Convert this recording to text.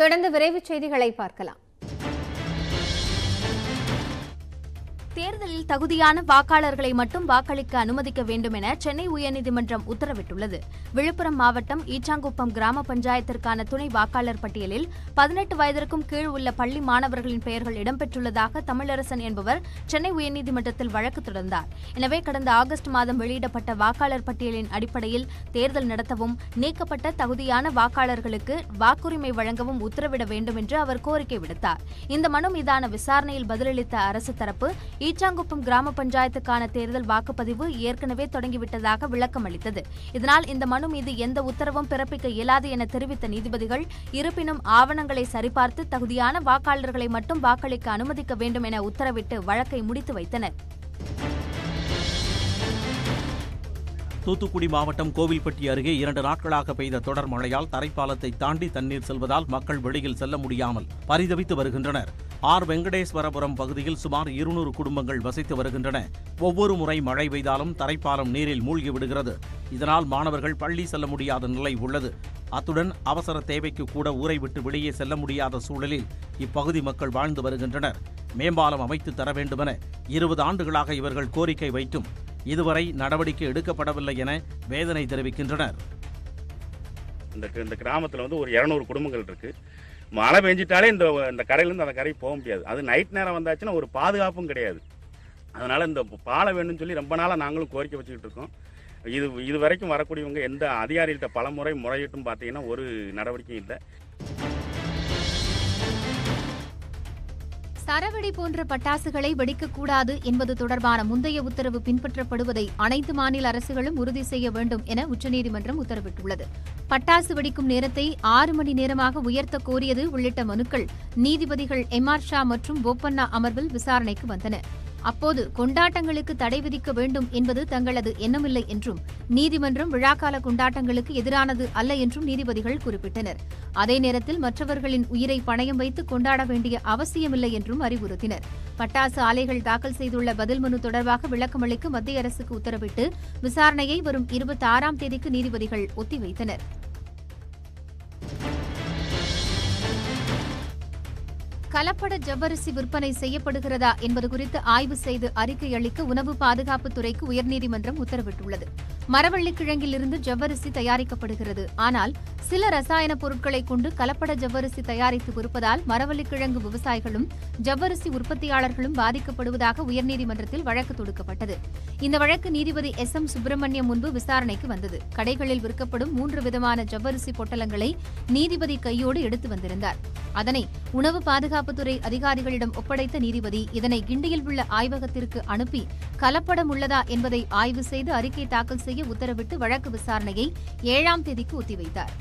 தொடர்ந்து விரைவுச் செய்திகளை பார்க்கலாம். தேர்தலில் தகுதியான வாக்காளர்களை மட்டும் வாக்களிக்க அனுமதிக்க வேண்டும் என சென்னை உயர்நீதிமன்றம் உத்தரவிட்டுள்ளது. விழுப்புரம் மாவட்டம் ஈச்சாங்குப்பம் கிராம பஞ்சாயத்திற்கான துணை வாக்காளர் பட்டியலில் பதினெட்டு வயதிற்கும் கீழ் உள்ள பள்ளி மாணவர்களின் பெயர்கள் இடம்பெற்றுள்ளதாக தமிழரசன் என்பவர் சென்னை உயர்நீதிமன்றத்தில் வழக்கு தொடர்ந்தார். எனவே கடந்த ஆகஸ்ட் மாதம் வெளியிடப்பட்ட வாக்காளர் பட்டியலின் அடிப்படையில் தேர்தல் நடத்தவும் நீக்கப்பட்ட தகுதியான வாக்காளர்களுக்கு வாக்குரிமை வழங்கவும் உத்தரவிட வேண்டும் என்று அவர் கோரிக்கை விடுத்தார். இந்த மனு மீதான விசாரணையில் பதிலளித்த அரசு தரப்பு ஈச்சாங்குப்பம் கிராம பஞ்சாயத்துக்கான தேர்தல் வாக்குப்பதிவு ஏற்கனவே தொடங்கிவிட்டதாக விளக்கம் அளித்தது. இதனால் இந்த மனு மீது எந்த உத்தரவும் பிறப்பிக்க இயலாது என தெரிவித்த நீதிபதிகள் இருப்பினும் ஆவணங்களை சரிபார்த்து தகுதியான வாக்காளர்களை மட்டும் வாக்களிக்க அனுமதிக்க வேண்டும் என உத்தரவிட்டு வழக்கை முடித்து வைத்தனர். தூத்துக்குடி மாவட்டம் கோவில்பட்டி அருகே இரண்டு நாட்களாக பெய்த தொடர் மழையால் தரைப்பாலத்தை தாண்டி தண்ணீர் செல்வதால் மக்கள் வெளியில் செல்ல முடியாமல் பரிதவித்து வருகின்றனர். ஆர். வெங்கடேஸ்வரபுரம் பகுதியில் சுமார் இருநூறு குடும்பங்கள் வசித்து வருகின்றன. ஒவ்வொரு முறை மழை பெய்தாலும் தரைப்பாலம் நீரில் மூழ்கி விடுகிறது. இதனால் மாணவர்கள் பள்ளி செல்ல முடியாத நிலை உள்ளது. அத்துடன் அவசர தேவைக்கு கூட ஊரை விட்டு வெளியே செல்ல முடியாத சூழலில் இப்பகுதி மக்கள் வாழ்ந்து வருகின்றனர். மேம்பாலம் அமைத்து தர வேண்டுமென இருபது ஆண்டுகளாக இவர்கள் கோரிக்கை வைத்தும் இதுவரை நடவடிக்கை எடுக்கப்படவில்லை என வேதனை தெரிவிக்கின்றனர். இந்த இந்த கிராமத்தில் வந்து ஒரு இரநூறு குடும்பங்கள் இருக்கு. மழை பெஞ்சிட்டாலே இந்த இந்த கரையிலேருந்து அந்த கரைக்கு போக முடியாது. அது நைட் நேரம் வந்தாச்சுன்னா ஒரு பாதுகாப்பும் கிடையாது. அதனால் இந்த பாலை வேணும்னு சொல்லி ரொம்ப நாளாக நாங்களும் கோரிக்கை வச்சுக்கிட்டு இருக்கோம். இது இது வரைக்கும் வரக்கூடியவங்க எந்த அதிகாரிகிட்ட பல முறை முறையிட்டும் பார்த்தீங்கன்னா ஒரு நடவடிக்கையும் இல்லை. சரவெடி போன்ற பட்டாசுகளை வெடிக்கக்கூடாது என்பது தொடர்பான முந்தைய உத்தரவு பின்பற்றப்படுவதை அனைத்து மாநில அரசுகளும் உறுதி செய்ய வேண்டும் என உச்சநீதிமன்றம் உத்தரவிட்டுள்ளது. பட்டாசு வெடிக்கும் நேரத்தை ஆறு மணி நேரமாக உயர்த்த கோரியது உள்ளிட்ட மனுக்கள் நீதிபதிகள் எம் ஆர் ஷா மற்றும் போப்பண்ணா அமர்வில் விசாரணைக்கு வந்தன. அப்போது கொண்டாட்டங்களுக்கு தடை விதிக்க வேண்டும் என்பது தங்களது எண்ணமில்லை என்றும் நீதிமன்றம் விழாக்கால கொண்டாட்டங்களுக்கு எதிரானது அல்ல என்றும் நீதிபதிகள் குறிப்பிட்டனர். அதே நேரத்தில் மற்றவர்களின் உயிரை பணயம் வைத்து கொண்டாட வேண்டிய அவசியமில்லை என்றும் அறிவுறுத்தினர். பட்டாசு ஆலைகள் தாக்கல் செய்துள்ள பதில் மனு தொடர்பாக விளக்கமளிக்க மத்திய அரசுக்கு உத்தரவிட்டு விசாரணையை வரும் இருபத்தி ஆறாம் தேதிக்கு நீதிபதிகள் ஒத்திவைத்தனர். கலப்பட ஜவ்வரிசி விற்பனை செய்யப்படுகிறதா என்பது குறித்து ஆய்வு செய்து அறிக்கை அளிக்க உணவு பாதுகாப்புத்துறைக்கு உயர்நீதிமன்றம் உத்தரவிட்டுள்ளது. மரவள்ளிக்கிழங்கிலிருந்து ஜவ்வரிசி தயாரிக்கப்படுகிறது. ஆனால் சில ரசாயன பொருட்களை கொண்டு கலப்பட ஜவ்வரிசி தயாரித்து விற்பதால் மரவள்ளிக்கிழங்கு விவசாயிகளும் ஜவ்வரிசி உற்பத்தியாளர்களும் பாதிக்கப்படுவதாக உயர்நீதிமன்றத்தில் வழக்கு தொடுக்கப்பட்டது. இந்த வழக்கு நீதிபதி எஸ். எம். சுப்பிரமணியம் முன்பு விசாரணைக்கு வந்தது. கடைகளில் விற்கப்படும் மூன்று விதமான ஜவ்வரிசி பொட்டலங்களை நீதிபதி கையோடு எடுத்து வந்திருந்தார். அதனை உணவு பாதுகாப்புத்துறை அதிகாரிகளிடம் ஒப்படைத்த நீதிபதி இதனை கிண்டியில் உள்ள ஆய்வகத்திற்கு அனுப்பி கலப்படம் உள்ளதா என்பதை ஆய்வு செய்து அறிக்கை தாக்கல் செய்ய உத்தரவிட்டு வழக்கு விசாரணையை ஏழாம் தேதிக்கு ஒத்திவைத்தார்.